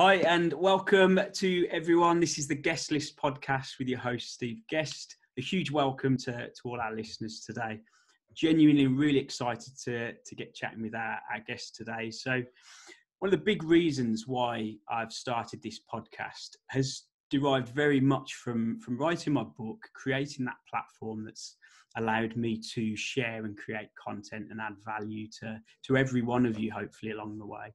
Hi, and welcome to everyone. This is the Guest List podcast with your host, Steve Guest. A huge welcome to, to all our listeners today. Genuinely, really excited to, to get chatting with our, our guest today. So, one of the big reasons why I've started this podcast has derived very much from, from writing my book, creating that platform that's allowed me to share and create content and add value to, to every one of you, hopefully, along the way.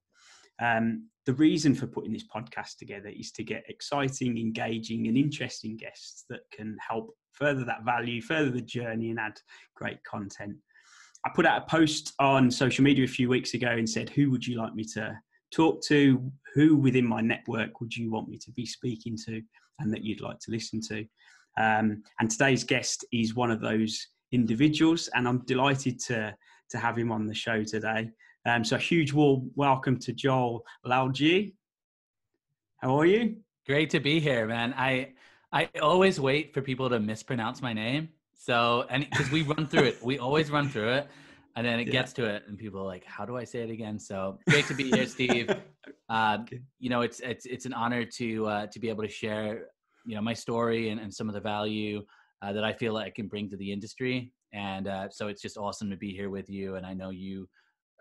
Um, the reason for putting this podcast together is to get exciting, engaging, and interesting guests that can help further that value, further the journey, and add great content. I put out a post on social media a few weeks ago and said, Who would you like me to talk to? Who within my network would you want me to be speaking to and that you'd like to listen to? Um, and today's guest is one of those individuals, and I'm delighted to, to have him on the show today. Um, so a huge warm welcome to Joel Lalgee. How are you? Great to be here, man. I I always wait for people to mispronounce my name. So and because we run through it, we always run through it, and then it yeah. gets to it, and people are like, "How do I say it again?" So great to be here, Steve. Uh, you know, it's it's it's an honor to uh, to be able to share you know my story and, and some of the value uh, that I feel like I can bring to the industry, and uh, so it's just awesome to be here with you. And I know you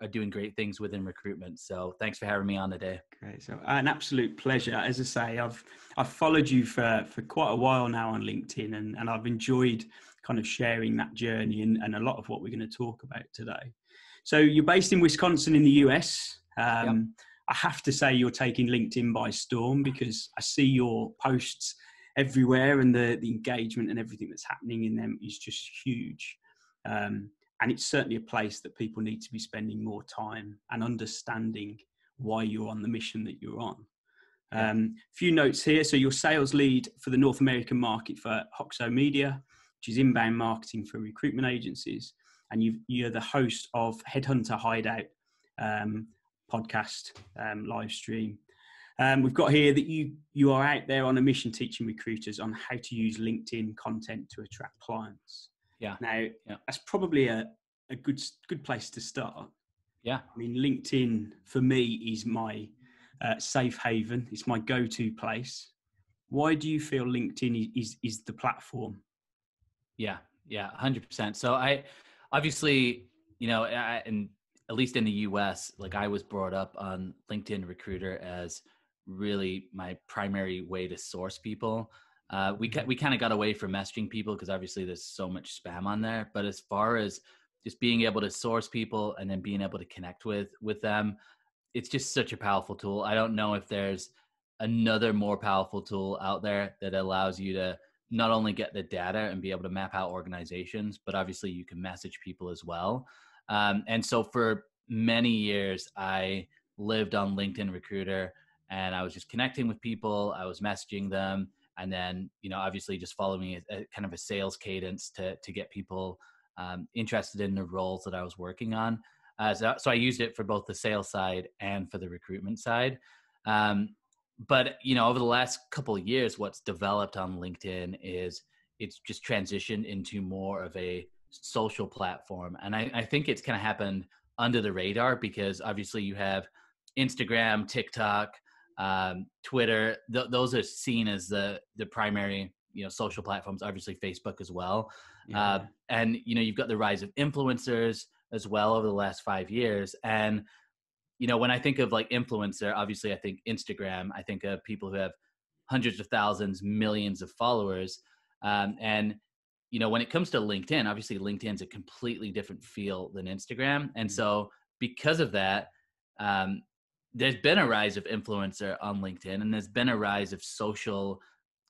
are doing great things within recruitment. So thanks for having me on today. Great. So an absolute pleasure. As I say, I've I've followed you for for quite a while now on LinkedIn, and and I've enjoyed kind of sharing that journey and, and a lot of what we're going to talk about today. So you're based in Wisconsin in the US. Um, yep. I have to say you're taking LinkedIn by storm because I see your posts everywhere and the, the engagement and everything that's happening in them is just huge. Um, and it's certainly a place that people need to be spending more time and understanding why you're on the mission that you're on. A um, few notes here. So, your sales lead for the North American market for Hoxo Media, which is inbound marketing for recruitment agencies, and you are the host of Headhunter Hideout um, podcast um, live stream. Um, we've got here that you you are out there on a mission teaching recruiters on how to use LinkedIn content to attract clients. Yeah. Now yeah. that's probably a, a good good place to start. Yeah. I mean, LinkedIn for me is my uh, safe haven. It's my go-to place. Why do you feel LinkedIn is is the platform? Yeah, yeah, hundred percent. So I obviously, you know, and at least in the U.S., like I was brought up on LinkedIn Recruiter as really my primary way to source people. Uh, we we kind of got away from messaging people because obviously there's so much spam on there. But as far as just being able to source people and then being able to connect with with them, it's just such a powerful tool. I don't know if there's another more powerful tool out there that allows you to not only get the data and be able to map out organizations, but obviously you can message people as well. Um, and so for many years, I lived on LinkedIn Recruiter and I was just connecting with people. I was messaging them and then you know obviously just following a, a kind of a sales cadence to to get people um, interested in the roles that I was working on. Uh, so, so, I used it for both the sales side and for the recruitment side. Um, but you know, over the last couple of years, what's developed on LinkedIn is it's just transitioned into more of a social platform, and I, I think it's kind of happened under the radar because obviously you have Instagram, TikTok, um, Twitter. Th- those are seen as the the primary you know social platforms. Obviously, Facebook as well. Yeah. Uh, and you know you've got the rise of influencers as well over the last five years. And you know when I think of like influencer, obviously I think Instagram. I think of people who have hundreds of thousands, millions of followers. Um, and you know when it comes to LinkedIn, obviously LinkedIn's a completely different feel than Instagram. And mm-hmm. so because of that, um, there's been a rise of influencer on LinkedIn and there's been a rise of social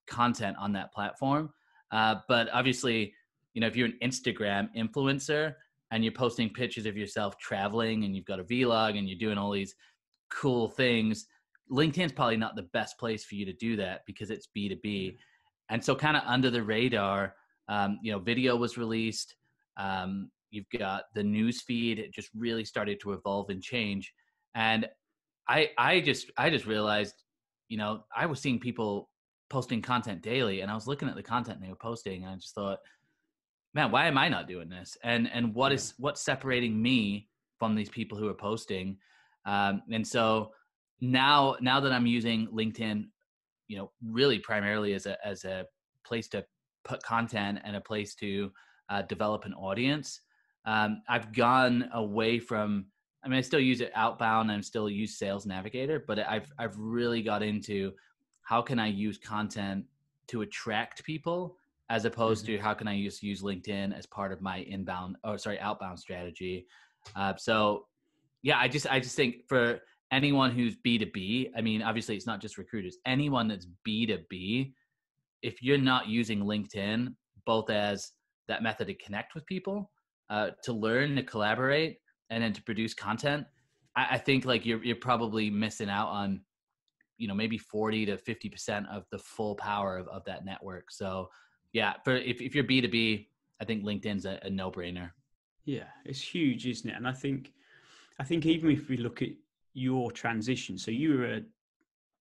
content on that platform. Uh, but obviously, you know, if you're an Instagram influencer and you're posting pictures of yourself traveling and you've got a vlog and you're doing all these cool things, LinkedIn's probably not the best place for you to do that because it's B2B. And so, kind of under the radar, um, you know, video was released. Um, you've got the news feed, it just really started to evolve and change. And I I just I just realized, you know, I was seeing people posting content daily, and I was looking at the content they were posting, and I just thought, man, why am I not doing this? And and what yeah. is what's separating me from these people who are posting? Um, and so now now that i'm using linkedin you know really primarily as a as a place to put content and a place to uh, develop an audience um, i've gone away from i mean i still use it outbound and still use sales navigator but i've i've really got into how can i use content to attract people as opposed mm-hmm. to how can i use use linkedin as part of my inbound or sorry outbound strategy uh, so yeah i just i just think for anyone who's b2b i mean obviously it's not just recruiters anyone that's b2b if you're not using linkedin both as that method to connect with people uh, to learn to collaborate and then to produce content I, I think like you're, you're probably missing out on you know maybe 40 to 50 percent of the full power of, of that network so yeah for if, if you're b2b i think linkedin's a, a no-brainer. Yeah it's huge isn't it? And i think i think even if we look at your transition so you were a,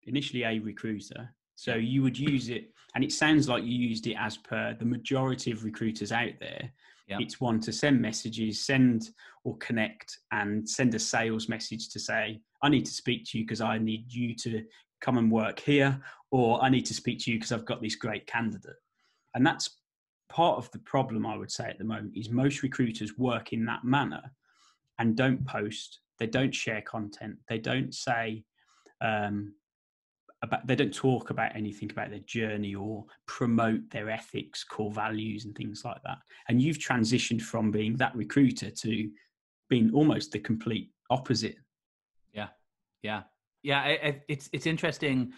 initially a recruiter so you would use it and it sounds like you used it as per the majority of recruiters out there. Yeah. it's one to send messages send or connect and send a sales message to say i need to speak to you because i need you to come and work here or i need to speak to you because i've got this great candidate and that's part of the problem i would say at the moment is most recruiters work in that manner and don't post they don't share content they don't say um, about they don't talk about anything about their journey or promote their ethics core values and things like that. And you've transitioned from being that recruiter to being almost the complete opposite. Yeah. Yeah. Yeah I, I, it's it's interesting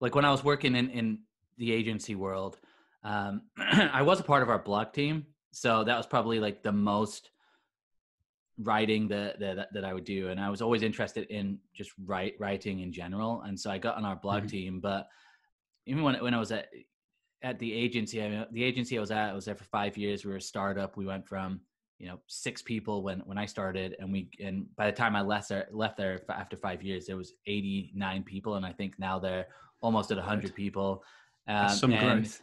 like when i was working in in the agency world um, I was a part of our blog team, so that was probably like the most writing that, that that I would do, and I was always interested in just write writing in general, and so I got on our blog mm-hmm. team. But even when when I was at at the agency, I mean, the agency I was at, I was there for five years. We were a startup. We went from you know six people when when I started, and we and by the time I left there left there after five years, there was eighty nine people, and I think now they're almost at hundred people. Um, some growth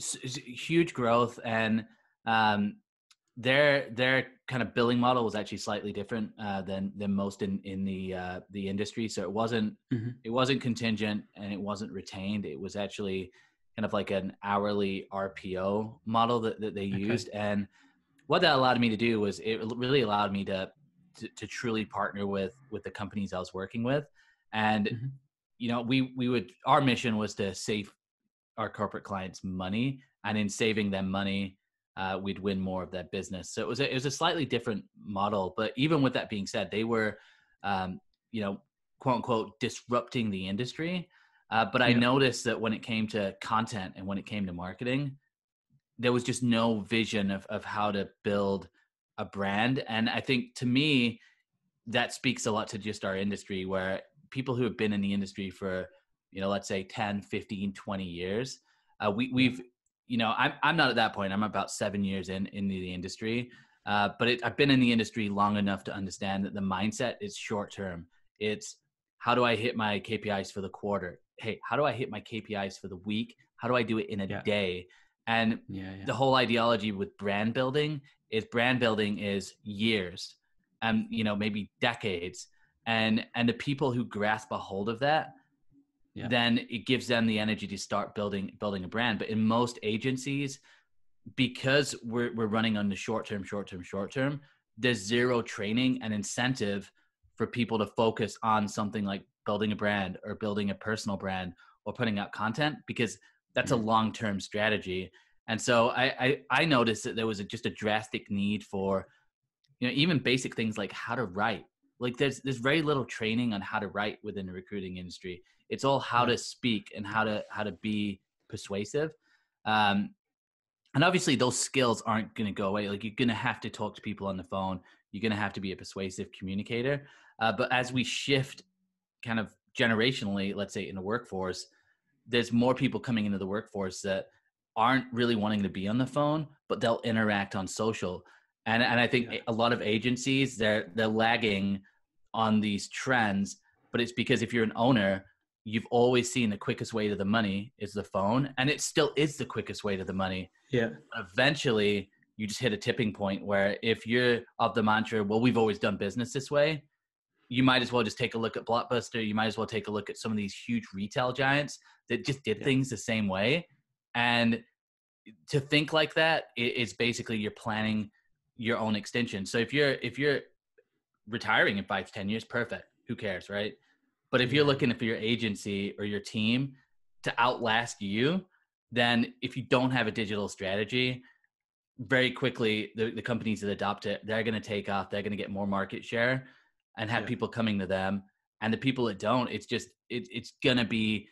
huge growth and um, their their kind of billing model was actually slightly different uh, than than most in in the uh, the industry. So it wasn't mm-hmm. it wasn't contingent and it wasn't retained. It was actually kind of like an hourly RPO model that, that they okay. used. And what that allowed me to do was it really allowed me to to, to truly partner with with the companies I was working with. And mm-hmm. you know, we we would our mission was to save our corporate clients money, and in saving them money, uh, we'd win more of that business. So it was a, it was a slightly different model. But even with that being said, they were, um, you know, quote unquote, disrupting the industry. Uh, but I noticed that when it came to content and when it came to marketing, there was just no vision of of how to build a brand. And I think to me, that speaks a lot to just our industry, where people who have been in the industry for you know let's say 10 15 20 years uh, we, we've you know I'm, I'm not at that point i'm about seven years in into the industry uh, but it, i've been in the industry long enough to understand that the mindset is short term it's how do i hit my kpis for the quarter? Hey how do i hit my kpis for the week? How do i do it in a yeah. day? And yeah, yeah. the whole ideology with brand building is brand building is years and you know maybe decades. And and the people who grasp a hold of that yeah. then it gives them the energy to start building building a brand. But in most agencies, because we're we're running on the short term, short term, short term, there's zero training and incentive for people to focus on something like building a brand or building a personal brand or putting out content because that's mm-hmm. a long term strategy. And so I, I I noticed that there was a, just a drastic need for you know even basic things like how to write like there's there's very little training on how to write within the recruiting industry. It's all how to speak and how to how to be persuasive. Um, and obviously those skills aren't going to go away. Like you're going to have to talk to people on the phone. You're going to have to be a persuasive communicator. Uh, but as we shift kind of generationally let's say in the workforce there's more people coming into the workforce that aren't really wanting to be on the phone but they'll interact on social and and i think yeah. a lot of agencies they're they're lagging on these trends but it's because if you're an owner you've always seen the quickest way to the money is the phone and it still is the quickest way to the money yeah eventually you just hit a tipping point where if you're of the mantra well we've always done business this way you might as well just take a look at Blockbuster. You might as well take a look at some of these huge retail giants that just did yeah. things the same way. And to think like that is basically you're planning your own extension. So if you're if you're retiring in five to ten years, perfect. Who cares, right? But if you're looking for your agency or your team to outlast you, then if you don't have a digital strategy, very quickly the, the companies that adopt it, they're going to take off. They're going to get more market share and have yeah. people coming to them. And the people that don't, it's just it, it's going to be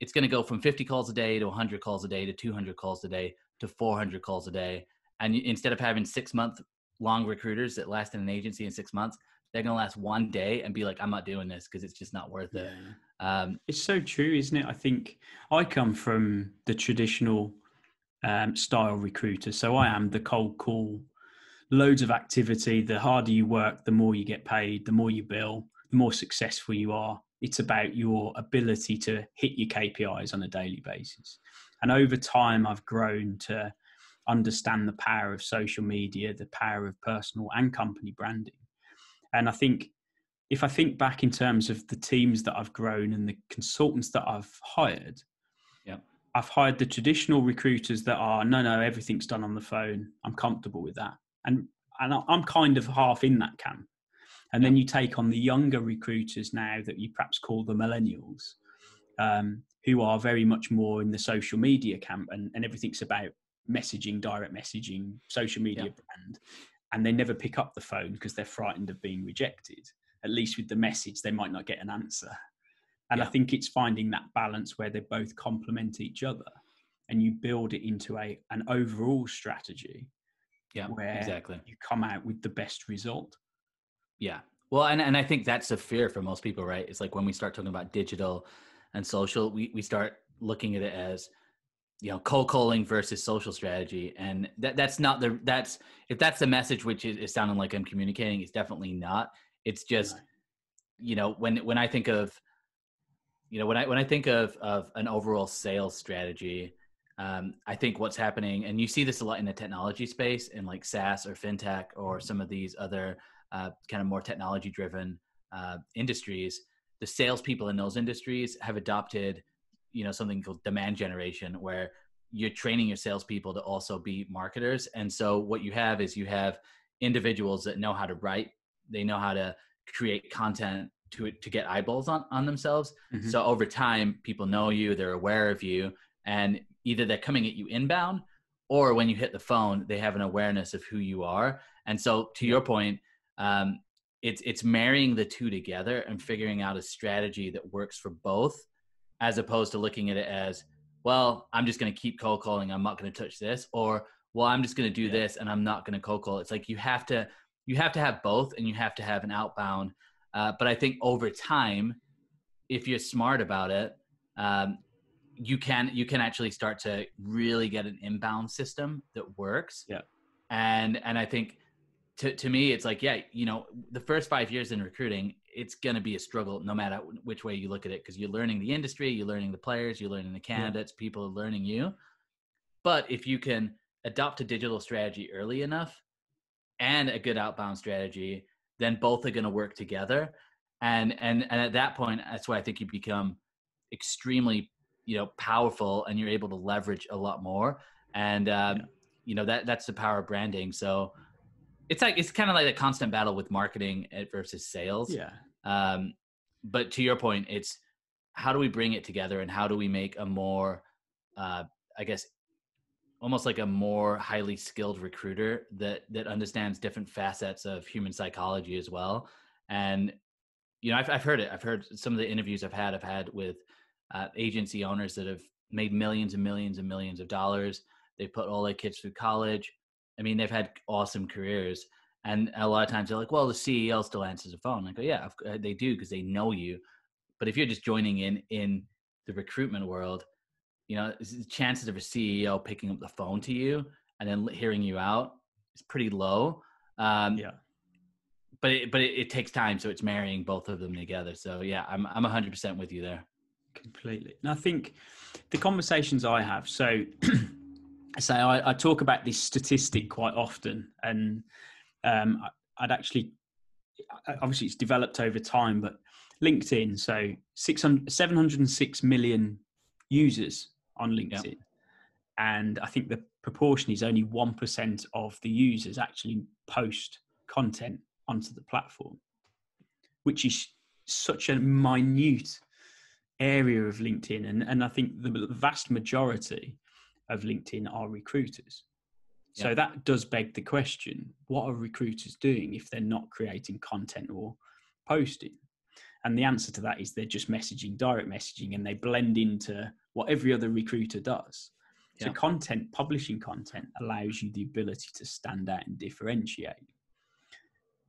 it's going to go from 50 calls a day to 100 calls a day to 200 calls a day to 400 calls a day. And instead of having six month long recruiters that last in an agency in six months, they're going to last one day and be like, I'm not doing this because it's just not worth it. Um, it's so true, isn't it? I think I come from the traditional um, style recruiter. So I am the cold call, loads of activity. The harder you work, the more you get paid, the more you bill, the more successful you are. It's about your ability to hit your KPIs on a daily basis. And over time, I've grown to understand the power of social media, the power of personal and company branding. And I think if I think back in terms of the teams that I've grown and the consultants that I've hired, yeah. I've hired the traditional recruiters that are no, no, everything's done on the phone. I'm comfortable with that, and and I'm kind of half in that camp. And then you take on the younger recruiters now that you perhaps call the millennials, um, who are very much more in the social media camp, and, and everything's about messaging, direct messaging, social media yeah. brand and they never pick up the phone because they're frightened of being rejected. At least with the message, they might not get an answer. And yeah. I think it's finding that balance where they both complement each other and you build it into a an overall strategy. Yeah, where exactly. You come out with the best result. Yeah. Well, and, and I think that's a fear for most people, right? It's like when we start talking about digital and social, we, we start looking at it as you know cold calling versus social strategy. And that that's not the that's if that's the message which is, is sounding like i'm communicating it's definitely not. It's just you know when when i think of you know when i when i think of of an overall sales strategy um, i think what's happening and you see this a lot in the technology space in like saas or fintech or some of these other uh, kind of more technology driven uh, industries the salespeople in those industries have adopted you know something called demand generation where you're training your salespeople to also be marketers. And so what you have is you have individuals that know how to write. They know how to create content to to get eyeballs on on themselves. Mm-hmm. so over time people know you they're aware of you and either they're coming at you inbound or when you hit the phone they have an awareness of who you are. And so to your point um, it's it's marrying the two together and figuring out a strategy that works for both as opposed to looking at it as, well, I'm just going to keep cold calling. I'm not going to touch this, or well, I'm just going to do yeah. this and I'm not going to cold call. It's like you have to you have to have both, and you have to have an outbound. Uh, but I think over time, if you're smart about it, um, you can you can actually start to really get an inbound system that works. Yeah. And and I think to to me, it's like yeah, you know, the first five years in recruiting, it's going to be a struggle no matter which way you look at it because you're learning the industry, you're learning the players, you're learning the candidates, yeah. people are learning you. But if you can adopt a digital strategy early enough and a good outbound strategy, then both are going to work together. And and and at that point, that's why I think you become extremely you know powerful and you're able to leverage a lot more. And um, yeah. you know that that's the power of branding. So it's like it's kind of like a constant battle with marketing versus sales. Yeah. Um, but to your point, it's how do we bring it together and how do we make a more, uh, I guess, almost like a more highly skilled recruiter that that understands different facets of human psychology as well. And you know, I've I've heard it. I've heard some of the interviews I've had. I've had with uh, agency owners that have made millions and millions and millions of dollars. They put all their kids through college. I mean, they've had awesome careers, and a lot of times they're like, well, the CEO still answers the phone. I go, yeah, they do because they know you. But if you're just joining in in the recruitment world, you know, chances of a CEO picking up the phone to you and then hearing you out is pretty low. Um, yeah. But it, but it, it, takes time, so it's marrying both of them together. So yeah, I'm I'm 100 percent with you there. Completely. And I think the conversations I have. So, say I, I talk about this statistic quite often, and um, I'd actually obviously it's developed over time, but LinkedIn, so 600, 706 million users on LinkedIn. Yep. And I think the proportion is only 1% of the users actually post content onto the platform, which is such a minute area of LinkedIn. And, and I think the vast majority of LinkedIn are recruiters. So that does beg the question what are recruiters doing if they're not creating content or posting? And the answer to that is they're just messaging, direct messaging, and they blend into what every other recruiter does. So, content, publishing content allows you the ability to stand out and differentiate.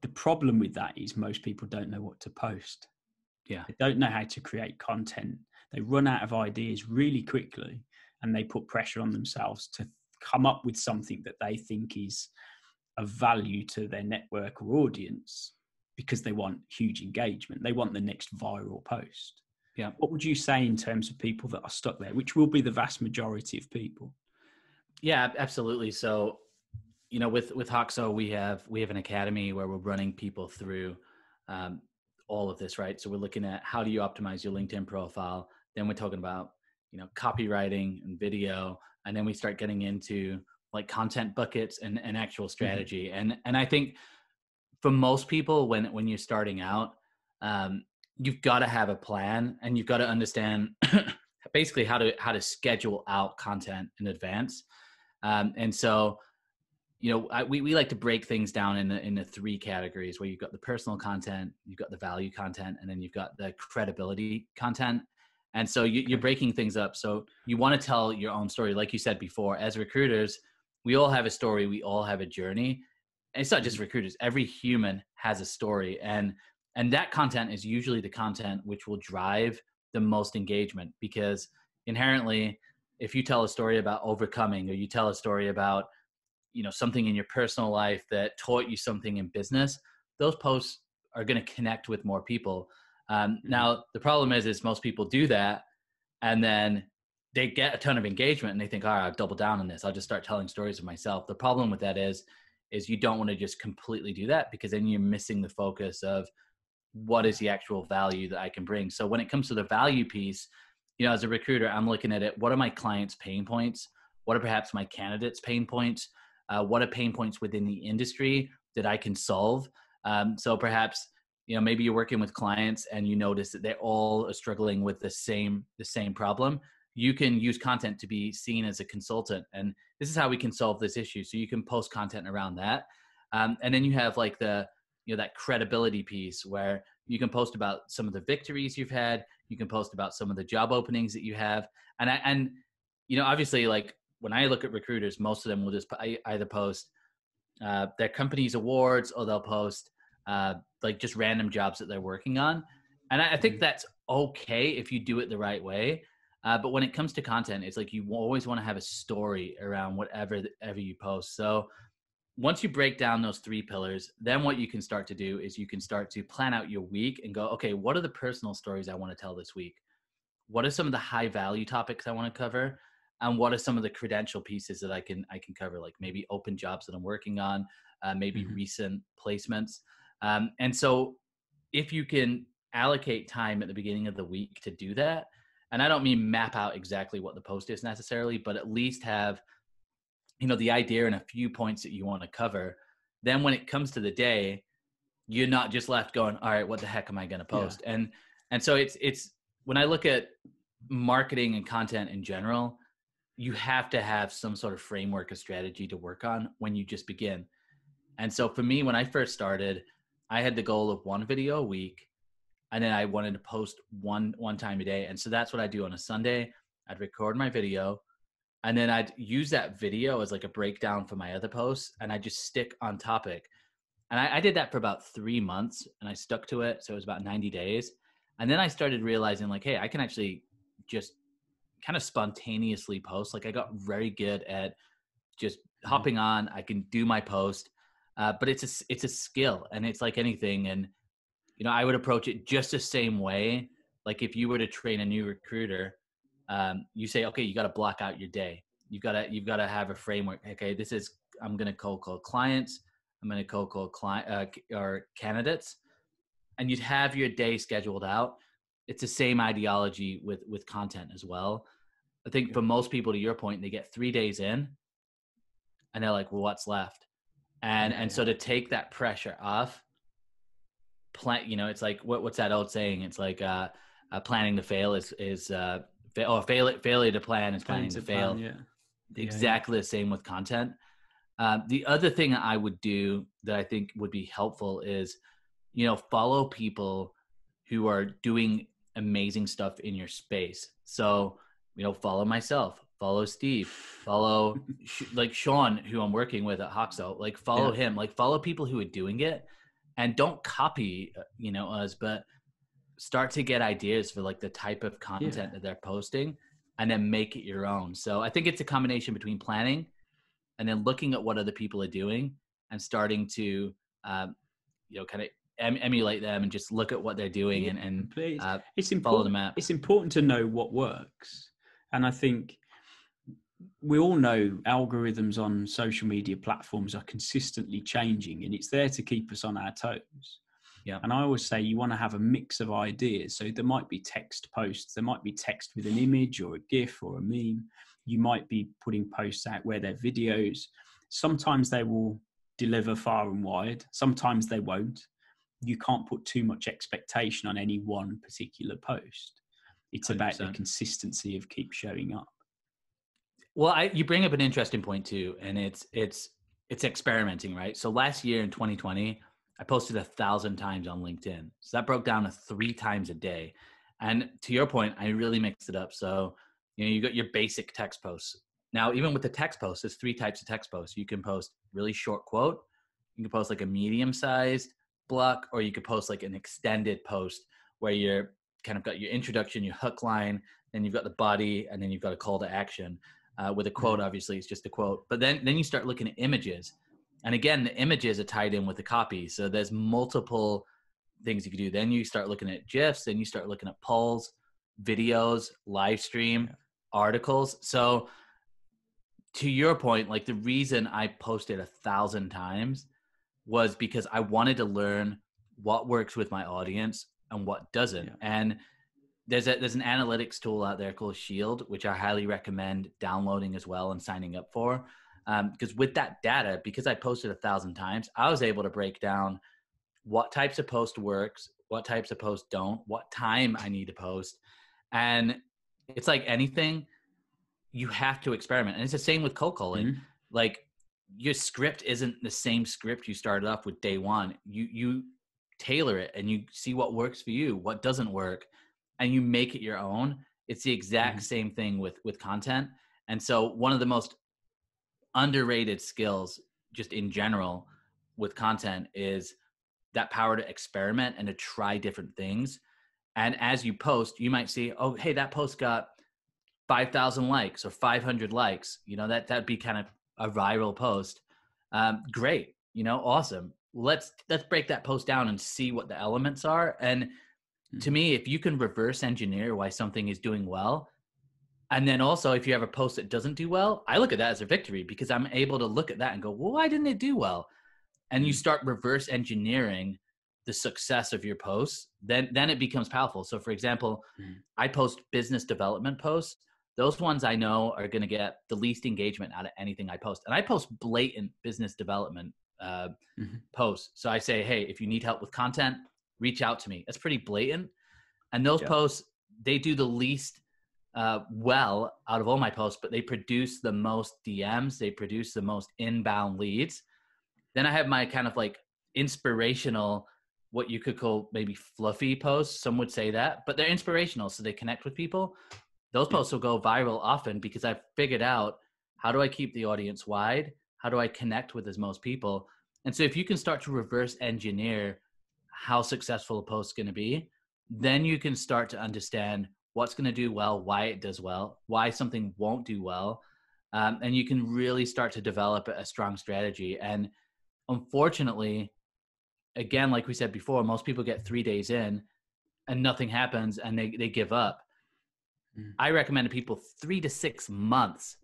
The problem with that is most people don't know what to post. Yeah. They don't know how to create content. They run out of ideas really quickly and they put pressure on themselves to come up with something that they think is of value to their network or audience because they want huge engagement. They want the next viral post. Yeah. What would you say in terms of people that are stuck there, which will be the vast majority of people? Yeah, absolutely. So, you know, with with Hoxo, we have we have an academy where we're running people through um, all of this, right? So we're looking at how do you optimize your LinkedIn profile. Then we're talking about you know copywriting and video, and then we start getting into like content buckets and, and actual mm-hmm. strategy mm-hmm. and and i think for most people when when you're starting out um, you've got to have a plan and you've got to understand basically how to how to schedule out content in advance um, and so you know I, we, we like to break things down in the in the three categories where you've got the personal content you've got the value content and then you've got the credibility content and so you, are breaking things up. So you want to tell your own story. Like you said before, as recruiters, we all have a story. We all have a journey. And it's not just mm-hmm. recruiters. Every human has a story. And, and that content is usually the content which will drive the most engagement because inherently, if you tell a story about overcoming or you tell a story about, you know, something in your personal life that taught you something in business, those posts are going to connect with more people um, mm-hmm. now the problem is, is most people do that, and then they get a ton of engagement, and they think, all right, I'll double down on this. I'll just start telling stories of myself. The problem with that is, is you don't want to just completely do that because then you're missing the focus of what is the actual value that I can bring. So when it comes to the value piece, you know, as a recruiter, I'm looking at it. What are my clients' pain points? What are perhaps my candidates' pain points? Uh, what are pain points within the industry that I can solve? Um, so perhaps you know maybe you're working with clients and you notice that they all struggling with the same the same problem you can use content to be seen as a consultant and this is how we can solve this issue. So you can post content around that um, and then you have like the you know that credibility piece where you can post about some of the victories you've had you can post about some of the job openings that you have and I, and you know obviously like when i look at recruiters most of them will just either post uh, their company's awards or they'll post uh, like just random jobs that they're working on. And I, I think mm-hmm. that's okay if you do it the right way. Uh, but when it comes to content, it's like you always want to have a story around whatever ever you post. So once you break down those three pillars, then what you can start to do is you can start to plan out your week and go, okay, what are the personal stories I want to tell this week? What are some of the high value topics I want to cover? And what are some of the credential pieces that I can I can cover, like maybe open jobs that I'm working on, uh, maybe mm-hmm. recent placements. Um, and so if you can allocate time at the beginning of the week to do that, and I don't mean map out exactly what the post is necessarily, but at least have, you know, the idea and a few points that you want to cover. Then when it comes to the day, you're not just left going, all right, what the heck am I going to post? Yeah. And and so it's it's when I look at marketing and content in general, you have to have some sort of framework, a strategy to work on when you just begin. And so for me, when I first started, I had the goal of one video a week, and then I wanted to post one one time a day. And so that's what I do on a Sunday. I'd record my video, and then I'd use that video as like a breakdown for my other posts, and I just stick on topic. And I, I did that for about three months, and I stuck to it. So it was about ninety days, and then I started realizing like, hey, I can actually just kind of spontaneously post. Like I got very good at just mm-hmm. hopping on. I can do my post uh, but it's a it's a skill, and it's like anything. And you know, I would approach it just the same way. Like if you were to train a new recruiter, um, you say, okay, you got to block out your day. You've got to you've got to have a framework. Okay, this is I'm going to cold call clients. I'm going to cold call client uh, or candidates, and you'd have your day scheduled out. It's the same ideology with with content as well. I think for most people, to your point, they get three days in, and they're like, "Well, what's left?" And and so to take that pressure off, plan. You know, it's like what what's that old saying? It's like uh, uh planning to fail is is uh, fa- or fail failure to plan is planning to fail plan, yeah. Yeah, exactly the same with content. Um, the other thing I would do that I think would be helpful is, you know, follow people who are doing amazing stuff in your space. So, you know, follow myself, follow Steve, follow like Sean, who I'm working with at Hoxo. Like, follow him. Like, follow people who are doing it, and don't copy, uh, you know, us, but start to get ideas for like the type of content that they're posting and then make it your own. So I think it's a combination between planning and then looking at what other people are doing and starting to, um, you know, kind of em- emulate them and just look at what they're doing Yeah, and, and uh, it's follow the important. map. It's important to know what works, and I think we all know algorithms on social media platforms are consistently changing, and it's there to keep us on our toes. Yeah. And I always say you want to have a mix of ideas. So there might be text posts, there might be text with an image or a GIF or a meme. You might be putting posts out where they're videos. Sometimes they will deliver far and wide, sometimes they won't. You can't put too much expectation on any one particular post. It's about the consistency of keep showing up. Well, I, you bring up an interesting point too, and it's it's it's experimenting, right? So last year in 2020, I posted a thousand times on LinkedIn, so that broke down to three times a day. And to your point, I really mixed it up. So you know, you got your basic text posts. Now, even with the text posts, there's three types of text posts. You can post really short quote, you can post like a medium sized block, or you could post like an extended post where you're kind of got your introduction, your hook line, then you've got the body, and then you've got a call to action. Uh, with a quote, obviously, it's just a quote. But then then you start looking at images, and again, the images are tied in with the copy. So there's multiple things you can do. Then you start looking at gifs, then you start looking at polls, videos, live stream, articles. So to your point, like the reason I posted a thousand times was because I wanted to learn what works with my audience and what doesn't. Yeah. And there's a there's an analytics tool out there called Shield, which I highly recommend downloading as well and signing up for. Because with that data, because I posted a thousand times, I was able to break down what types of post works, what types of posts don't, what time I need to post, and it's like anything, you have to experiment. And it's the same with cold calling. Mhm. Like your script isn't the same script you started off with day one. You you tailor it and you see what works for you, what doesn't work, and you make it your own. It's the exact Mhm. same thing with with content. And so one of the most underrated skills just in general with content is that power to experiment and to try different things. And as you post, you might see, oh, hey, that post got 5,000 likes or 500 likes. You know, that, that'd be kind of a viral post. Um, great. You know, awesome. Let's, let's break that post down and see what the elements are. And to me, if you can reverse engineer why something is doing well, and then also if you have a post that doesn't do well, I look at that as a victory because I'm able to look at that and go, well, why didn't it do well? And you Mm. start reverse engineering the success of your posts, then then it becomes powerful. So for example, Mm. I post business development posts. Those ones I know are going to get the least engagement out of anything I post. And I post blatant business development uh, Mhm. posts. So I say, hey, if you need help with content, reach out to me. That's pretty blatant. And those Yeah. posts, they do the least uh, well out of all my posts, but they produce the most DMs. They produce the most inbound leads. Then I have my kind of like inspirational, what you could call maybe fluffy posts. Some would say that, but they're inspirational. So they connect with people. Those Yeah. posts will go viral often because I've figured out how do I keep the audience wide? How do I connect with as most people? And so if you can start to reverse engineer how successful a post is going to be, then you can start to understand what's going to do well, why it does well, why something won't do well. Um, and you can really start to develop a strong strategy. And unfortunately, again, like we said before, most people get three days in and nothing happens and they, they give up. Mm. I recommend to people three to six months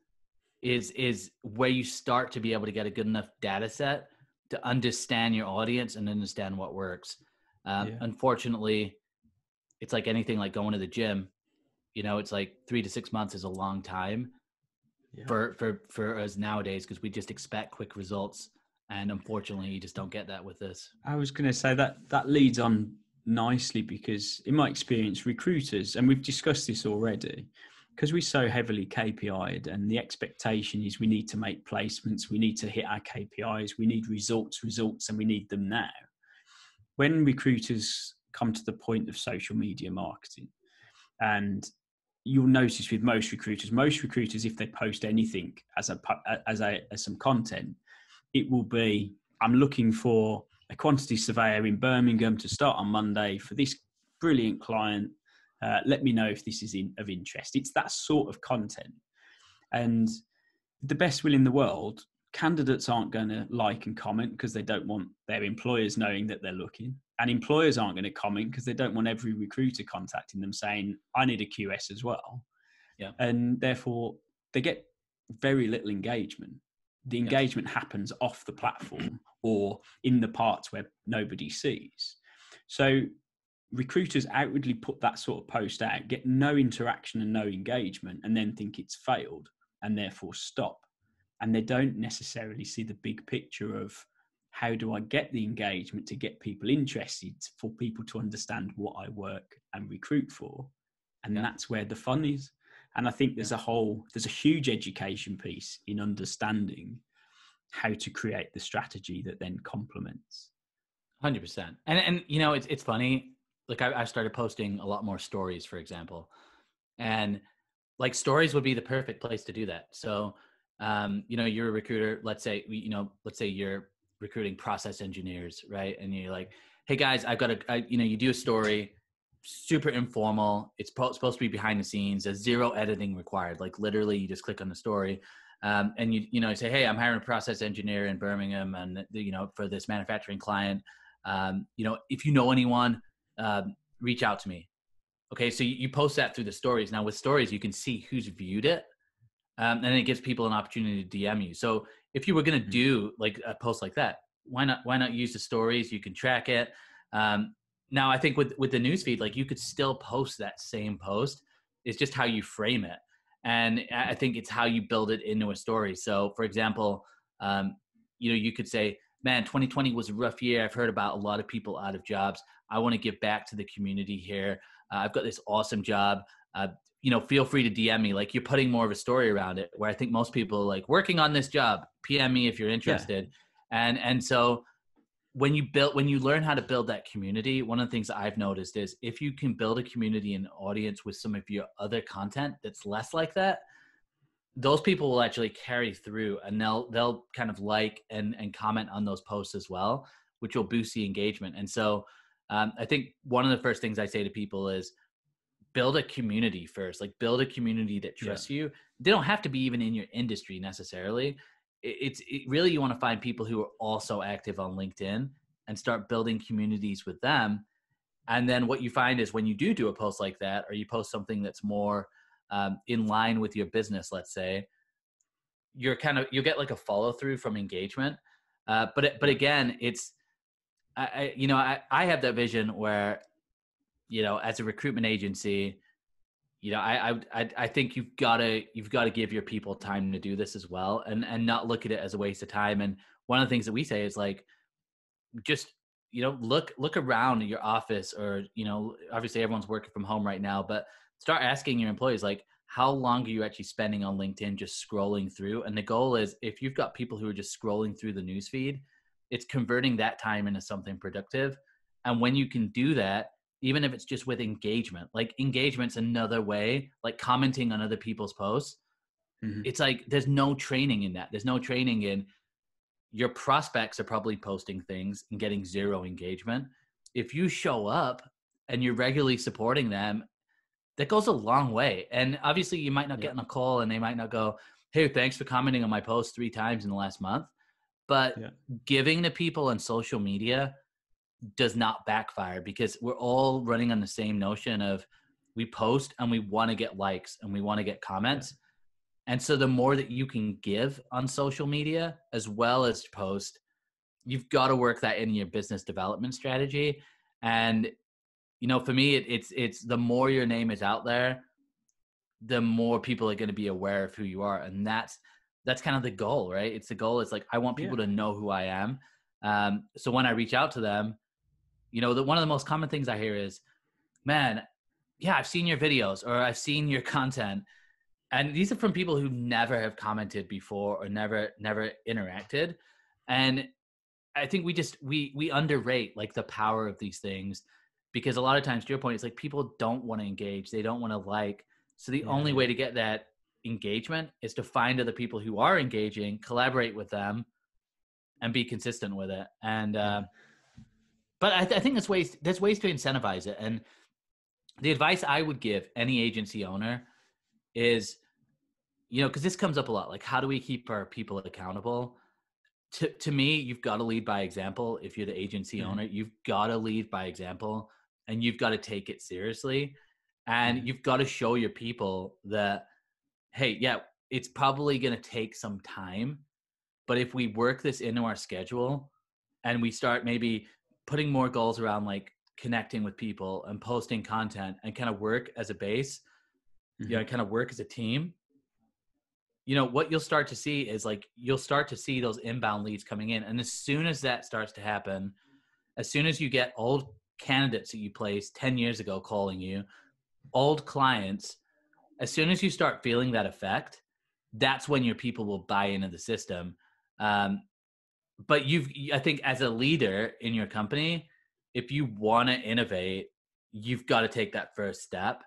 is is where you start to be able to get a good enough data set to understand your audience and understand what works. Um, yeah. Unfortunately, it's like anything like going to the gym. You know, it's like three to six months is a long time yeah. for for for us nowadays because we just expect quick results, and unfortunately, you just don't get that with this. I was going to say that that leads on nicely because, in my experience, recruiters, and we've discussed this already, because we're so heavily KPI'd and the expectation is we need to make placements, we need to hit our KPIs, we need results, results, and we need them now. When recruiters come to the point of social media marketing, and you'll notice with most recruiters, most recruiters, if they post anything as a as a as some content, it will be I'm looking for a quantity surveyor in Birmingham to start on Monday for this brilliant client uh, let me know if this is in, of interest. It's that sort of content. And the best will in the world, candidates aren't going to like and comment because they don't want their employers knowing that they're looking. And employers aren't going to comment because they don't want every recruiter contacting them saying, I need a QS as well. Yeah. And therefore, they get very little engagement. The engagement happens off the platform or in the parts where nobody sees. So recruiters outwardly put that sort of post out, get no interaction and no engagement, and then think it's failed and therefore stop. And they don't necessarily see the big picture of how do I get the engagement to get people interested, for people to understand what I work and recruit for. And yeah. that's where the fun is. And I think there's a whole, there's a huge education piece in understanding how to create the strategy that then complements. Hundred percent. And and you know it's it's funny like I, I started posting a lot more stories, for example, and like stories would be the perfect place to do that. So, um, you know, you're a recruiter. Let's say, you know, let's say you're recruiting process engineers, right? And you're like, hey guys, I've got a, I, you know, you do a story, super informal. It's po- supposed to be behind the scenes. There's zero editing required. Like literally, you just click on the story. Um, and you you know you say hey i'm hiring a process engineer in birmingham and you know for this manufacturing client um, you know if you know anyone um, reach out to me. Okay, so you, you, post that through the stories. Now with stories, you can see who's viewed it, um, and it gives people an opportunity to DM you. So if you were going to mm-hmm. do like a post like that, why not? Why not use the stories? You can track it. Um, now I think with with the newsfeed, like you could still post that same post. It's just how you frame it, and I think it's how you build it into a story. So for example, um, you know, you could say, "Man, 2020 was a rough year. I've heard about a lot of people out of jobs. I want to give back to the community here. Uh, I've got this awesome job. Uh, you know, feel free to DM me. Like you're putting more of a story around it. Where I think most people are like working on this job. PM me if you're interested. Yeah. And and so when you build when you learn how to build that community, one of the things I've noticed is if you can build a community and audience with some of your other content that's less like that, those people will actually carry through and they'll they'll kind of like and and comment on those posts as well, which will boost the engagement. And so um, I think one of the first things I say to people is build a community first, like build a community that trusts yeah. you. They don't have to be even in your industry necessarily. It's it really you want to find people who are also active on LinkedIn and start building communities with them. And then what you find is when you do do a post like that, or you post something that's more um, in line with your business, let's say, you're kind of you'll get like a follow through from engagement. Uh, but it, but again, it's I, you know, I, I have that vision where, you know, as a recruitment agency, you know, I, I, I think you've got to, you've got to give your people time to do this as well, and and not look at it as a waste of time. And one of the things that we say is like, just you know, look look around your office, or you know, obviously everyone's working from home right now, but start asking your employees like, how long are you actually spending on LinkedIn just scrolling through? And the goal is, if you've got people who are just scrolling through the newsfeed it's converting that time into something productive. And when you can do that even if it's just with engagement like engagement's another way like commenting on other people's posts mm-hmm. it's like there's no training in that. There's no training in your prospects are probably posting things and getting zero engagement. If you show up and you're regularly supporting them that goes a long way. And obviously you might not get on a call and they might not go hey thanks for commenting on my post three times in the last month but yeah. giving to people on social media does not backfire because we're all running on the same notion of we post and we want to get likes and we want to get comments. And so the more that you can give on social media as well as post, you've got to work that in your business development strategy. And you know, for me, it, it's it's the more your name is out there, the more people are going to be aware of who you are, and that's that's kind of the goal, right? It's the goal. It's like I want people yeah. to know who I am. Um, so when I reach out to them, you know, the, one of the most common things I hear is, "Man, yeah, I've seen your videos or I've seen your content." And these are from people who never have commented before or never never interacted. And I think we just we we underrate like the power of these things because a lot of times to your point it's like people don't want to engage, they don't want to like. So the yeah. only way to get that engagement is to find other people who are engaging, collaborate with them, and be consistent with it. And uh, but I, th- I think there's ways there's ways to incentivize it. And the advice I would give any agency owner is, you know, because this comes up a lot. Like, how do we keep our people accountable? To to me, you've got to lead by example. If you're the agency mm-hmm. owner, you've got to lead by example, and you've got to take it seriously, and mm-hmm. you've got to show your people that hey, yeah, it's probably going to take some time, but if we work this into our schedule and we start maybe putting more goals around like connecting with people and posting content and kind of work as a base, mm-hmm. you know, kind of work as a team, you know, what you'll start to see is like you'll start to see those inbound leads coming in. And as soon as that starts to happen, as soon as you get old candidates that you placed 10 years ago calling you, old clients as soon as you start feeling that effect, that's when your people will buy into the system. Um, but you've, I think, as a leader in your company, if you want to innovate, you've got to take that first step.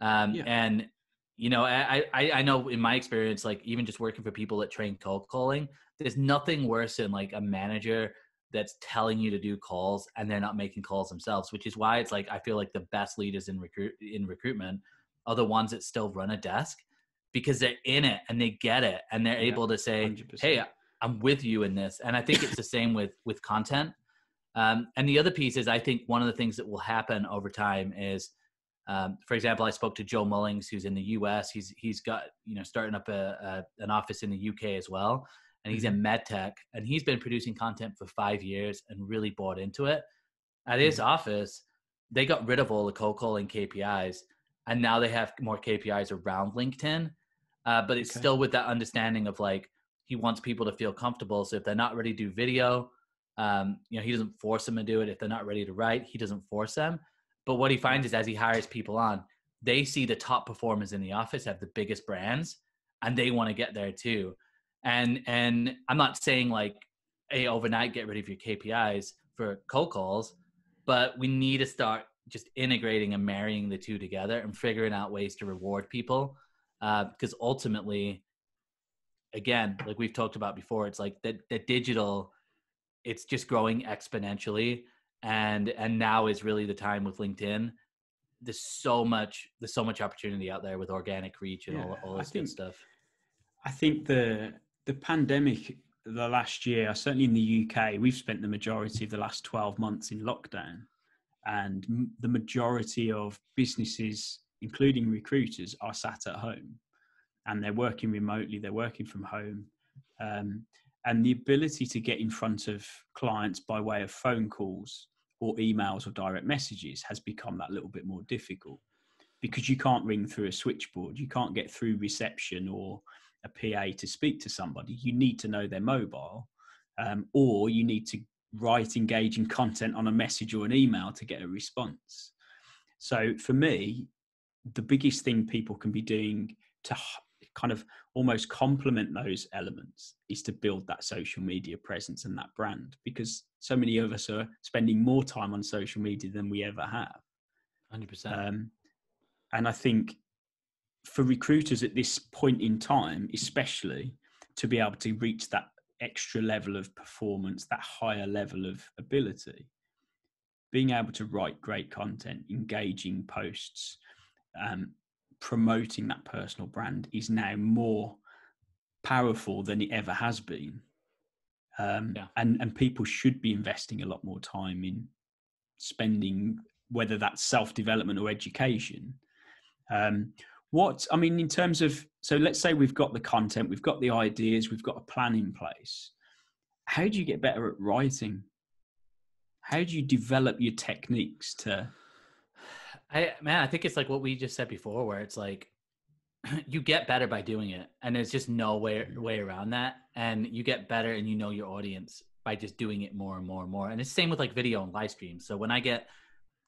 Um, yeah. And you know, I, I I know in my experience, like even just working for people that train cold calling, there's nothing worse than like a manager that's telling you to do calls and they're not making calls themselves, which is why it's like I feel like the best leaders in recruit in recruitment are the ones that still run a desk because they're in it and they get it and they're yeah, able to say 100%. hey i'm with you in this and i think it's the same with with content um, and the other piece is i think one of the things that will happen over time is um, for example i spoke to joe mullings who's in the us he's he's got you know starting up a, a an office in the uk as well and he's mm-hmm. in medtech and he's been producing content for five years and really bought into it at his mm-hmm. office they got rid of all the cold calling kpis and now they have more KPIs around LinkedIn. Uh, but it's okay. still with that understanding of like he wants people to feel comfortable. So if they're not ready to do video, um, you know, he doesn't force them to do it. If they're not ready to write, he doesn't force them. But what he finds is as he hires people on, they see the top performers in the office have the biggest brands, and they want to get there too. And and I'm not saying like, hey, overnight get rid of your KPIs for cold calls, but we need to start just integrating and marrying the two together and figuring out ways to reward people because uh, ultimately again like we've talked about before it's like that the digital it's just growing exponentially and and now is really the time with linkedin. There's so much there's so much opportunity out there with organic reach and yeah, all, all this think, good stuff. I think the the pandemic the last year certainly in the uk we've spent the majority of the last 12 months in lockdown and m- the majority of businesses including recruiters are sat at home and they're working remotely they're working from home um, and the ability to get in front of clients by way of phone calls or emails or direct messages has become that little bit more difficult because you can't ring through a switchboard you can't get through reception or a pa to speak to somebody. You need to know their mobile um, or you need to write engaging content on a message or an email to get a response. So for me, the biggest thing people can be doing to kind of almost complement those elements is to build that social media presence and that brand because so many of us are spending more time on social media than we ever have 100% um, and i think for recruiters at this point in time especially to be able to reach that extra level of performance, that higher level of ability. Being able to write great content, engaging posts, um, promoting that personal brand is now more powerful than it ever has been. Um, yeah. and, and people should be investing a lot more time in spending, whether that's self development or education. Um, what i mean in terms of so let's say we've got the content we've got the ideas we've got a plan in place how do you get better at writing? How do you develop your techniques to? I man, I think it's like what we just said before, where it's like you get better by doing it, and there's just no way way around that. And you get better, and you know your audience by just doing it more and more and more. And it's the same with like video and live streams So when I get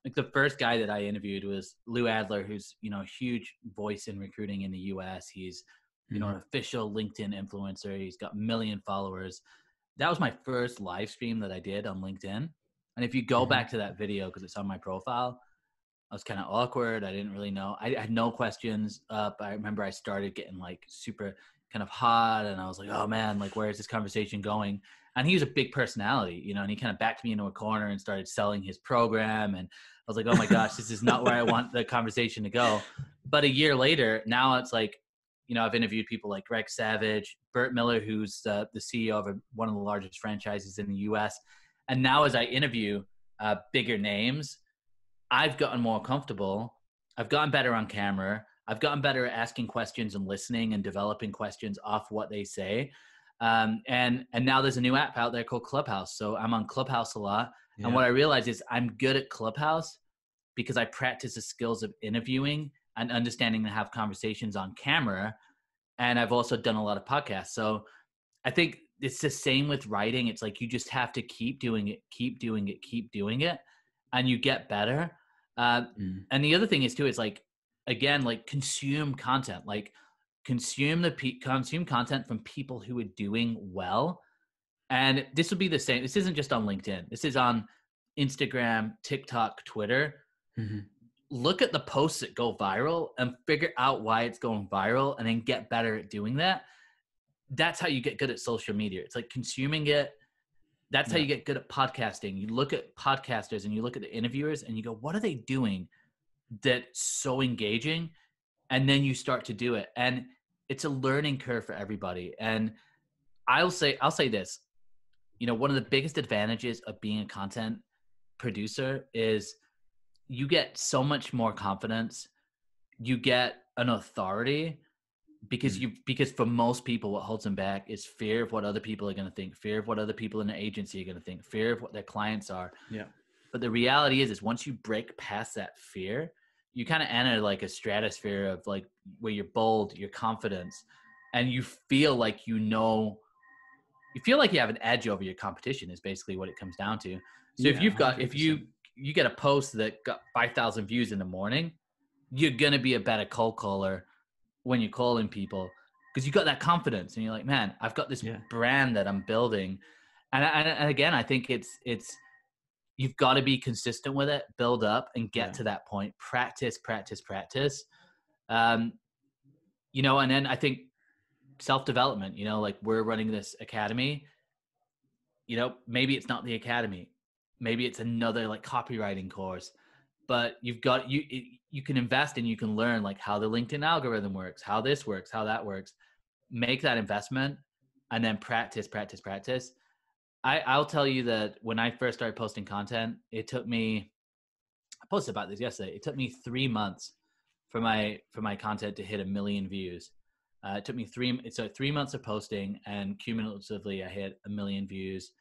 like the first guy that I interviewed was Lou Adler, who's you know a huge voice in recruiting in the U.S. He's you know an mm-hmm. official LinkedIn influencer. He's got a million followers. That was my first live stream that I did on LinkedIn. And if you go mm-hmm. back to that video because it's on my profile, I was kind of awkward. I didn't really know. I, I had no questions up. I remember I started getting like super kind of hot, and I was like, "Oh man, like where is this conversation going?" And he was a big personality, you know, and he kind of backed me into a corner and started selling his program. And I was like, "Oh my gosh, this is not where I want the conversation to go." But a year later, now it's like, you know, I've interviewed people like Greg Savage, Burt Miller, who's the, the CEO of a, one of the largest franchises in the U.S. And now, as I interview uh, bigger names, I've gotten more comfortable. I've gotten better on camera. I've gotten better at asking questions and listening and developing questions off what they say. Um, and and now there's a new app out there called Clubhouse. So I'm on Clubhouse a lot. Yeah. And what I realize is I'm good at Clubhouse because I practice the skills of interviewing and understanding to have conversations on camera. And I've also done a lot of podcasts. So I think it's the same with writing. It's like you just have to keep doing it, keep doing it, keep doing it, and you get better. Uh, mm. And the other thing is too is like again like consume content, like consume the pe- consume content from people who are doing well. And this will be the same. This isn't just on LinkedIn. This is on Instagram, TikTok, Twitter. Mm-hmm. Look at the posts that go viral and figure out why it's going viral, and then get better at doing that. That's how you get good at social media. It's like consuming it that's yeah. how you get good at podcasting. You look at podcasters and you look at the interviewers and you go, what are they doing that's so engaging? And then you start to do it. And it's a learning curve for everybody. And I'll say, I'll say this, you know, one of the biggest advantages of being a content producer is you get so much more confidence. You get an authority because mm. you because for most people what holds them back is fear of what other people are going to think fear of what other people in the agency are going to think fear of what their clients are yeah but the reality is is once you break past that fear you kind of enter like a stratosphere of like where you're bold your confidence and you feel like you know you feel like you have an edge over your competition is basically what it comes down to so yeah, if you've got 100%. if you you get a post that got 5000 views in the morning you're going to be a better cold caller when you're calling people because you got that confidence and you're like, man, I've got this yeah. brand that I'm building. And, and, and again, I think it's, it's, you've got to be consistent with it, build up and get yeah. to that point, practice, practice, practice. Um, you know, and then I think self-development, you know, like we're running this academy, you know, maybe it's not the academy, maybe it's another like copywriting course, but you've got, you, you can invest and you can learn like how the LinkedIn algorithm works, how this works, how that works. Make that investment and then practice, practice, practice. I, I'll tell you that when I first started posting content, it took me I posted about this yesterday. It took me three months for my for my content to hit a million views. Uh, it took me three so three months of posting, and cumulatively I hit a million views.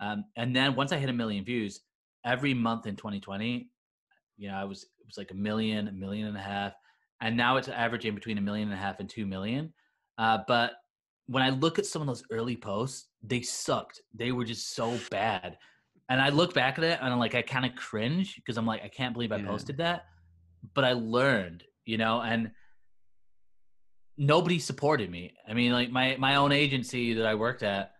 Um, and then once I hit a million views, every month in 2020, you know, I was it was like a million, a million and a half, and now it's averaging between a million and a half and two million. Uh, but when I look at some of those early posts, they sucked. They were just so bad. And I look back at it and I'm like, I kind of cringe because I'm like, I can't believe I yeah. posted that. But I learned, you know, and nobody supported me. I mean, like my my own agency that I worked at,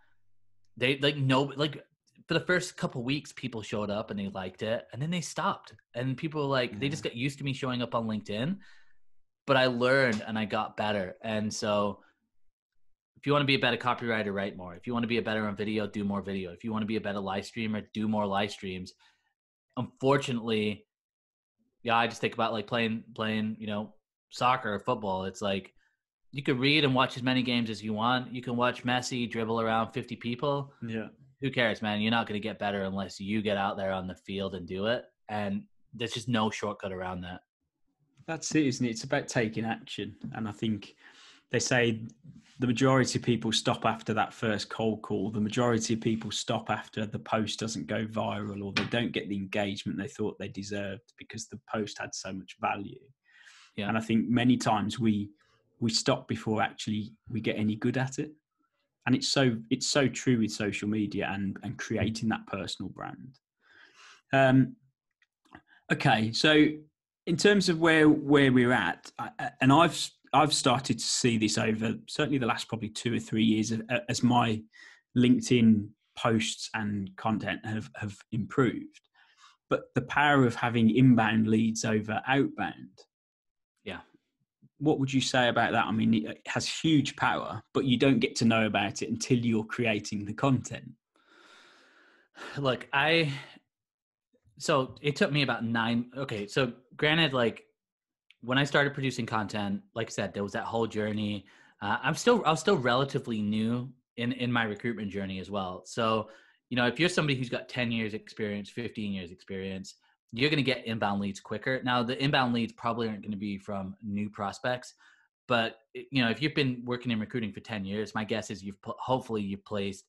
they like no like for the first couple weeks people showed up and they liked it and then they stopped and people like they just got used to me showing up on linkedin but i learned and i got better and so if you want to be a better copywriter write more if you want to be a better on video do more video if you want to be a better live streamer do more live streams unfortunately yeah i just think about like playing playing you know soccer or football it's like you could read and watch as many games as you want you can watch messi dribble around 50 people yeah who cares, man? You're not going to get better unless you get out there on the field and do it. And there's just no shortcut around that. That's it, isn't it? It's about taking action. And I think they say the majority of people stop after that first cold call. The majority of people stop after the post doesn't go viral or they don't get the engagement they thought they deserved because the post had so much value. Yeah. And I think many times we we stop before actually we get any good at it. And it's so it's so true with social media and and creating that personal brand. Um, okay, so in terms of where where we're at, and I've I've started to see this over certainly the last probably two or three years as my LinkedIn posts and content have, have improved. But the power of having inbound leads over outbound. Yeah. What would you say about that? I mean, it has huge power, but you don't get to know about it until you're creating the content. Look, I, so it took me about nine. Okay. So granted, like when I started producing content, like I said, there was that whole journey. Uh, I'm still I was still relatively new in in my recruitment journey as well. So, you know, if you're somebody who's got 10 years experience, 15 years experience, you're going to get inbound leads quicker. Now, the inbound leads probably aren't going to be from new prospects, but you know, if you've been working in recruiting for 10 years, my guess is you've hopefully you've placed,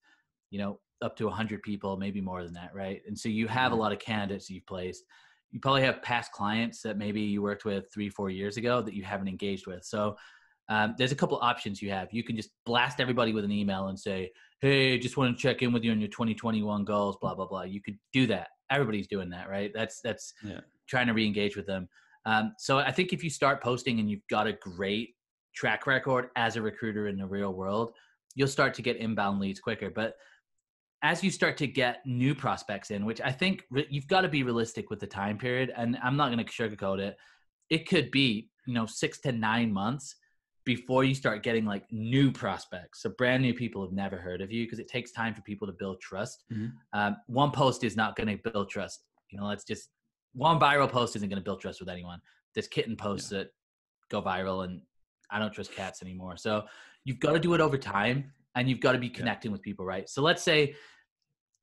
you know, up to 100 people, maybe more than that, right? And so you have a mm-hmm. lot of candidates you've placed you probably have past clients that maybe you worked with three, four years ago that you haven't engaged with. So um, there's a couple options you have. You can just blast everybody with an email and say, "Hey, just want to check in with you on your 2021 goals." Blah blah blah. You could do that. Everybody's doing that, right? That's that's yeah. trying to re-engage with them. Um, so I think if you start posting and you've got a great track record as a recruiter in the real world, you'll start to get inbound leads quicker. But as you start to get new prospects in, which I think re- you've got to be realistic with the time period, and I'm not going to sugarcoat it. It could be you know six to nine months before you start getting like new prospects, so brand new people have never heard of you because it takes time for people to build trust. Mm-hmm. Um, one post is not going to build trust. You know, let's just one viral post isn't going to build trust with anyone. There's kitten posts yeah. that go viral, and I don't trust cats anymore. So you've got to do it over time and you've got to be connecting yeah. with people, right? So let's say,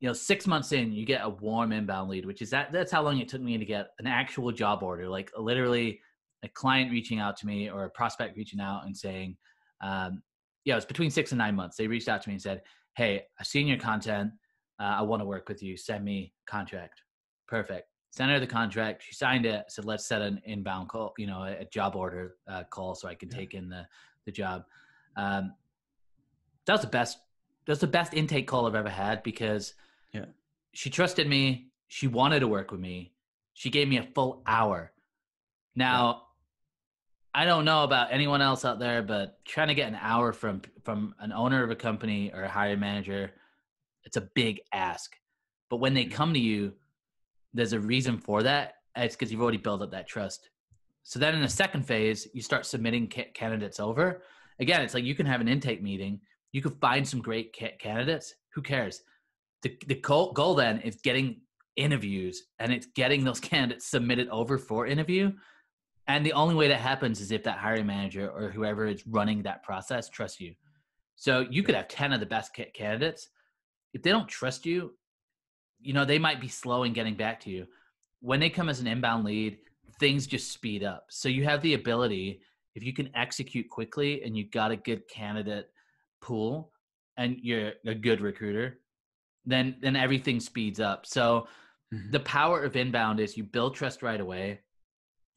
you know, six months in, you get a warm inbound lead, which is that that's how long it took me to get an actual job order, like literally a client reaching out to me or a prospect reaching out and saying, um, yeah, it's between six and nine months. They reached out to me and said, Hey, I've seen your content. Uh, I want to work with you. Send me contract. Perfect. Send her the contract. She signed it. Said, let's set an inbound call, you know, a, a job order uh, call so I can yeah. take in the, the job. Um, that was the best that's the best intake call I've ever had because yeah. she trusted me. She wanted to work with me. She gave me a full hour. Now, yeah. I don't know about anyone else out there, but trying to get an hour from from an owner of a company or a hiring manager, it's a big ask. But when they come to you, there's a reason for that. It's because you've already built up that trust. So then in the second phase, you start submitting ca- candidates over. Again, it's like you can have an intake meeting you could find some great candidates. Who cares? The the goal, goal then is getting interviews and it's getting those candidates submitted over for interview. And the only way that happens is if that hiring manager or whoever is running that process trusts you. So you could have 10 of the best candidates. If they don't trust you, you know, they might be slow in getting back to you. When they come as an inbound lead, things just speed up. So you have the ability, if you can execute quickly and you got a good candidate pool and you're a good recruiter, then then everything speeds up. So mm-hmm. the power of inbound is you build trust right away.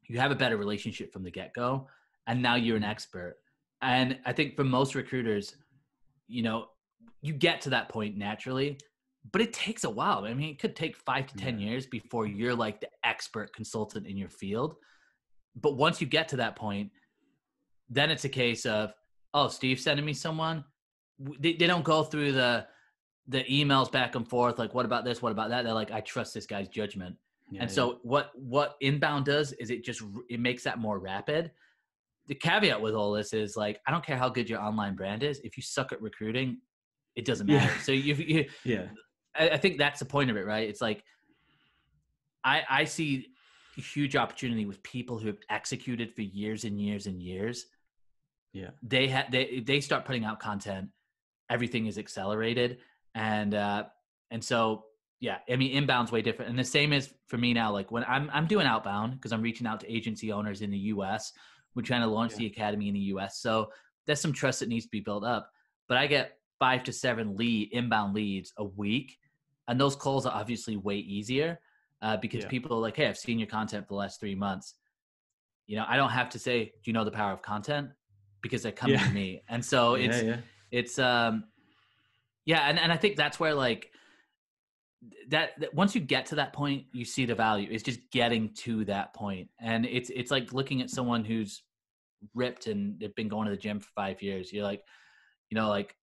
You have a better relationship from the get-go and now you're an mm-hmm. expert. And I think for most recruiters, you know, you get to that point naturally, but it takes a while. I mean, it could take 5 to 10 yeah. years before you're like the expert consultant in your field. But once you get to that point, then it's a case of, oh, Steve's sending me someone they, they don't go through the the emails back and forth like what about this? What about that? They're like i trust this guy's judgment. Yeah, and yeah. so what what inbound does is it just it makes that more rapid. The caveat with all this is like i don't care how good your online brand is if you suck at recruiting it doesn't matter. Yeah. so you, you yeah. I, I think that's the point of it right? It's like i i see a huge opportunity with people who have executed for years and years and years. Yeah. They have they they start putting out content everything is accelerated and uh and so yeah i mean inbound's way different and the same is for me now like when i'm i'm doing outbound because i'm reaching out to agency owners in the us we're trying to launch yeah. the academy in the us so there's some trust that needs to be built up. But I get five to seven lead inbound leads a week, and those calls are obviously way easier uh, because Yeah. people are like, "Hey, I've seen your content for the last three months." You know, I don't have to say, "Do you know the power of content?" Because they're coming Yeah. to me, and so it's yeah, yeah. It's um yeah and, and i think that's where like that, that once you get to that point you see the value it's just getting to that point and it's it's like looking at someone who's ripped and they've been going to the gym for five years you're like you know like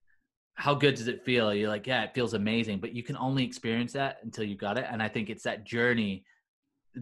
how good does it feel you're like yeah it feels amazing but you can only experience that until you got it and i think it's that journey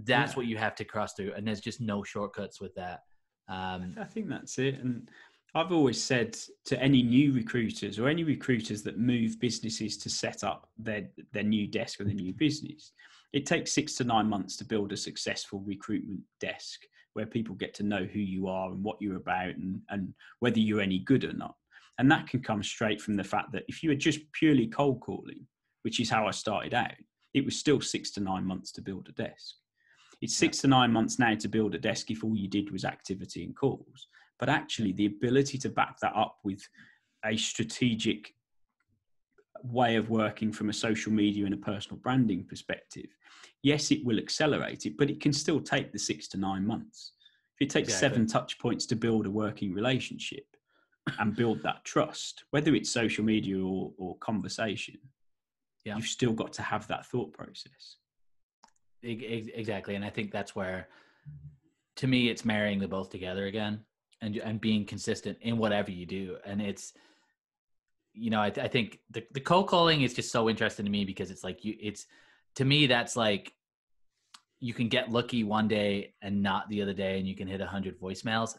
that's Yeah. what you have to cross through and there's just no shortcuts with that um I think that's it. And I've always said to any new recruiters or any recruiters that move businesses to set up their, their new desk or their new business, it takes six to nine months to build a successful recruitment desk where people get to know who you are and what you're about and, and whether you're any good or not. And that can come straight from the fact that if you were just purely cold calling, which is how I started out, it was still six to nine months to build a desk. It's six to nine months now to build a desk if all you did was activity and calls. But actually, the ability to back that up with a strategic way of working from a social media and a personal branding perspective, yes, it will accelerate it, but it can still take the six to nine months. If it takes Exactly. seven touch points to build a working relationship and build that trust, whether it's social media or, or conversation, Yeah. you've still got to have that thought process. Ex- ex- Exactly, and I think that's where, to me, it's marrying the both together again, and and being consistent in whatever you do. And it's, you know, I, I think the the cold calling is just so interesting to me because it's like you, it's to me that's like you can get lucky one day and not the other day, and you can hit a hundred voicemails.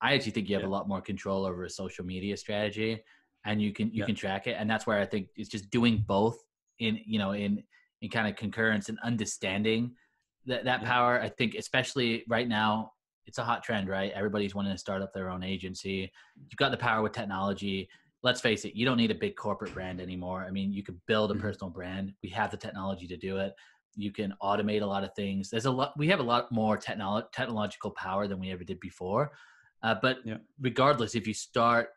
I actually think you have Yeah. a lot more control over a social media strategy, and you can you Yeah. can track it, and that's where I think it's just doing both in you know in in kind of concurrence and understanding that that Yeah. power. I think especially right now, it's a hot trend, right? Everybody's wanting to start up their own agency. You've got the power with technology. Let's face it, you don't need a big corporate brand anymore. I mean, you could build a Mhm. personal brand. We have the technology to do it. You can automate a lot of things. There's a lot. We have a lot more technolo- technological power than we ever did before. Uh, but Yeah. regardless, if you start,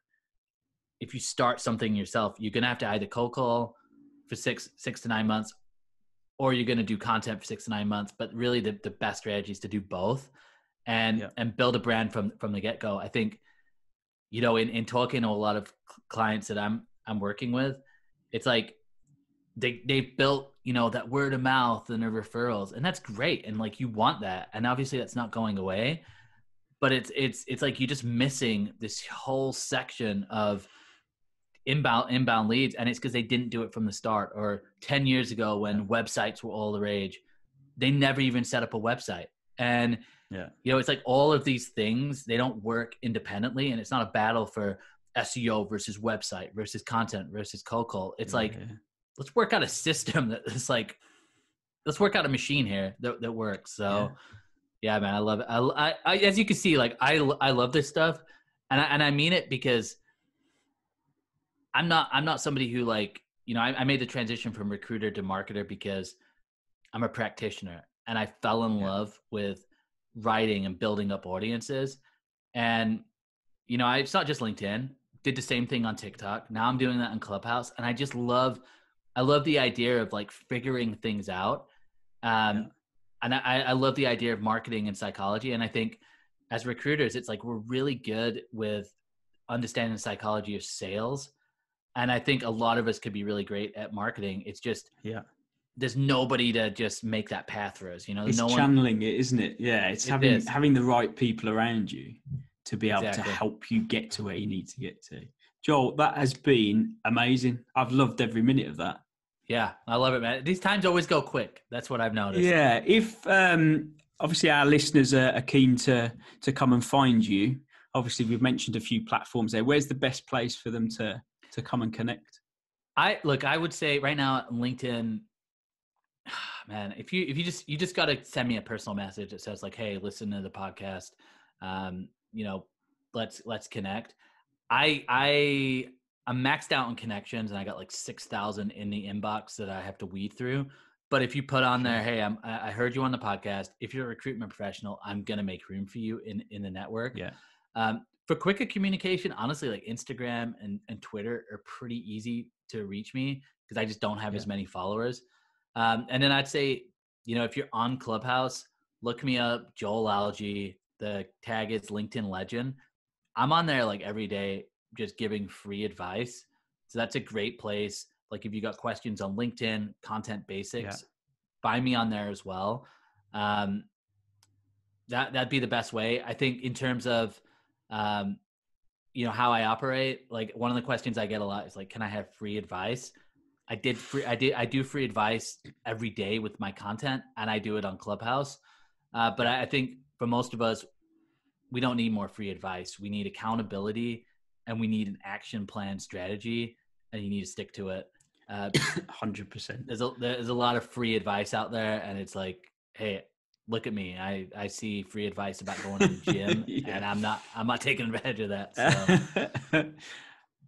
if you start something yourself, you're gonna have to either cold call for six six to nine months, or you're gonna do content for six to nine months. But really, the, the best strategy is to do both, and Yeah. and build a brand from from the get go. I think, you know, in in talking to a lot of clients that I'm I'm working with, it's like they they've built you know that word of mouth and their referrals, and that's great, and like you want that, and obviously that's not going away. But it's it's it's like you're just missing this whole section of inbound inbound leads and it's because they didn't do it from the start or 10 years ago when websites were all the rage they never even set up a website and Yeah. you know it's like all of these things they don't work independently and it's not a battle for seo versus website versus content versus cold call it's like Yeah. let's work out a system that is like let's work out a machine here that, that works so yeah. man i love it I, I, I as you can see like i i love this stuff and I, and I mean it because i'm not i'm not somebody who like you know I, I made the transition from recruiter to marketer because i'm a practitioner and i fell in Yeah. love with writing and building up audiences. And you know I, it's not just linkedin. Did the same thing on tiktok. Now i'm doing that on clubhouse. And i just love i love the idea of like figuring things out. Um Yeah. and I, I love the idea of marketing and psychology. And i think as recruiters it's like we're really good with understanding the psychology of sales. And i think a lot of us could be really great at marketing. It's just Yeah. There's nobody to just make that path for us you know It's no one channeling it, isn't it? Yeah, it's It having is. having the right people around you to be able Exactly. to help you get to where you need to get to. Joel, that has been amazing. I've loved every minute of that. yeah i love it man these times always go quick that's what i've noticed Yeah, if um, obviously our listeners are, are keen to to come and find you, obviously we've mentioned a few platforms there. Where's the best place for them to to come and connect? I look, I would say right now LinkedIn, man, if you if you just you just got to send me a personal message that says like, hey, listen to the podcast, um, you know, let's let's connect. I I I'm maxed out on connections and I got like six thousand in the inbox that I have to weed through. But if you put on there, hey, I'm, I I heard you on the podcast. If you're a recruitment professional, I'm gonna make room for you in in the network. Yeah. Um, for quicker communication, honestly, like Instagram and, and Twitter are pretty easy to reach me because I just don't have yeah. as many followers. Um, and then I'd say, you know, if you're on Clubhouse, look me up, Joel Lalgee. The tag is LinkedIn Legend. I'm on there like every day, just giving free advice. So that's a great place. Like if you got questions on LinkedIn, content basics, yeah. find me on there as well. Um, that that'd be the best way. I think in terms of um, you know how I operate. Like one of the questions I get a lot is like, "Can I have free advice?" I did free. I did. I do free advice every day with my content, and I do it on Clubhouse. Uh, but I, I think for most of us, we don't need more free advice. We need accountability, and we need an action plan strategy, and you need to stick to it. Uh, Hundred uh, percent. There's a there's a lot of free advice out there, and it's like, hey, look at me. I, I see free advice about going to the gym yeah. and I'm not I'm not taking advantage of that. So.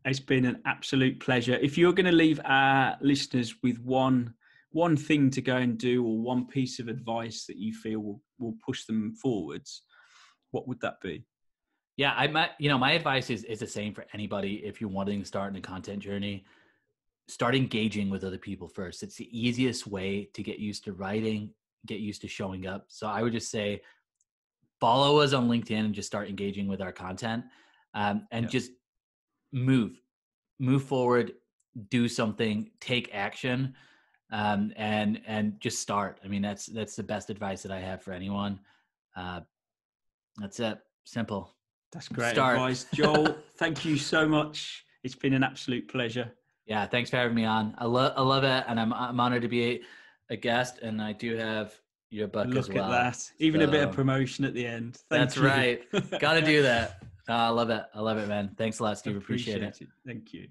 it's been an absolute pleasure. If you're going to leave our listeners with one one thing to go and do or one piece of advice that you feel will, will push them forwards, what would that be? Yeah, I might you know, my advice is is the same for anybody if you're wanting to start in a content journey. Start engaging with other people first. It's the easiest way to get used to writing get used to showing up. So I would just say follow us on LinkedIn and just start engaging with our content um, and just move, move forward, do something, take action, um, and and just start. I mean, that's that's the best advice that I have for anyone. Uh, that's it. Simple. That's great start. advice, Joel. thank you so much. It's been an absolute pleasure. Yeah, thanks for having me on. I love I love it, and I'm I'm honored to be a guest, and I do have your book Look as well. at that. Even so, a bit of promotion at the end. Thank that's you. right. Got to do that. Oh, I love it. I love it, man. Thanks a lot, Steve. Appreciate, Appreciate it. it. Thank you.